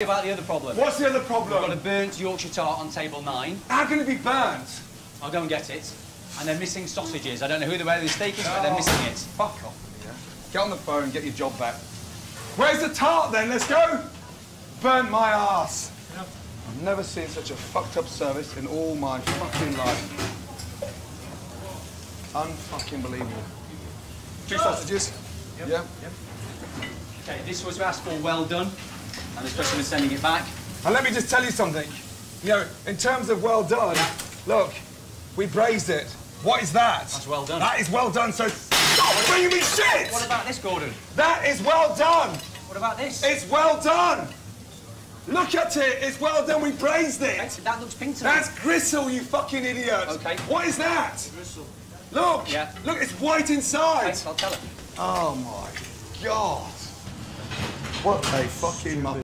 about the other problem. What's the other problem? We've got a burnt Yorkshire tart on table nine. How can it be burnt? I'll go and get it. And they're missing sausages. I don't know who the where the steak is, but they're Oh. missing it. Fuck off, yeah. Get on the phone and get your job back. Where's the tart then? Let's go. Burnt my ass. I've never seen such a fucked up service in all my fucking life. Unfucking believable. Two sausages. Yep. Yeah. Okay, this was asked for well done. And this person is sending it back. And let me just tell you something. You know, in terms of well done, look, we braised it. What is that? That's well done. That is well done, so stop bringing me shit! What about this, Gordon? That is well done! What about this? It's well done! Look at it, it's well done, we braised it! that looks pink to me. That's gristle, you fucking idiot! Okay. What is that? Gristle. Look! Yeah. Look, it's white inside! Okay, I'll tell her. Oh my god! What a fucking...